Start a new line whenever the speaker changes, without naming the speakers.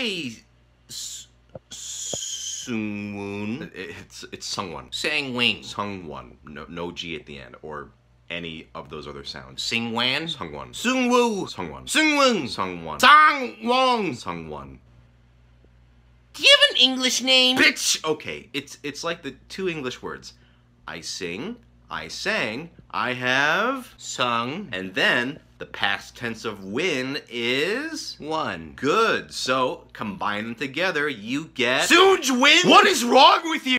say Sungwoon.
It's it's Sungwon.
Sangwing.
Sungwon. No no G at the end or any of those other sounds.
Singwan.
Sungwon.
Sungwoo.
Sungwon.
Sungwon.
Sungwon.
Sangwon.
Sungwon.
Do you have an English name?
Bitch. Okay, it's it's like the two English words. I sing, I sang, I have,
Sung.
and then the past tense of win is
Won.
good. So combine them together, you get.
Soonj win.
What is wrong with you?